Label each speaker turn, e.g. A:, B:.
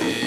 A: E...